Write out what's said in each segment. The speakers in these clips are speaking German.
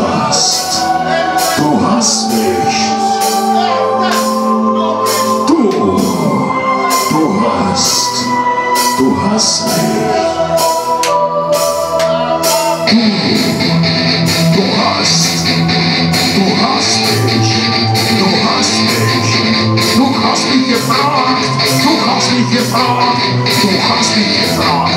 hast, du hast mich. Du, du hast, du hast mich. Du, du hast, du hast mich, du hast mich. Du hast mich gefragt, du hast mich gefragt, du hast mich gefragt.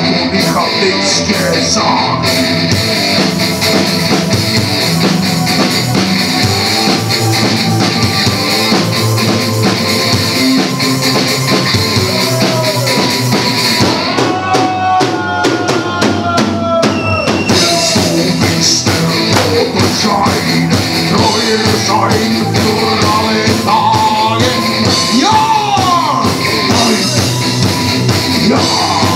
No!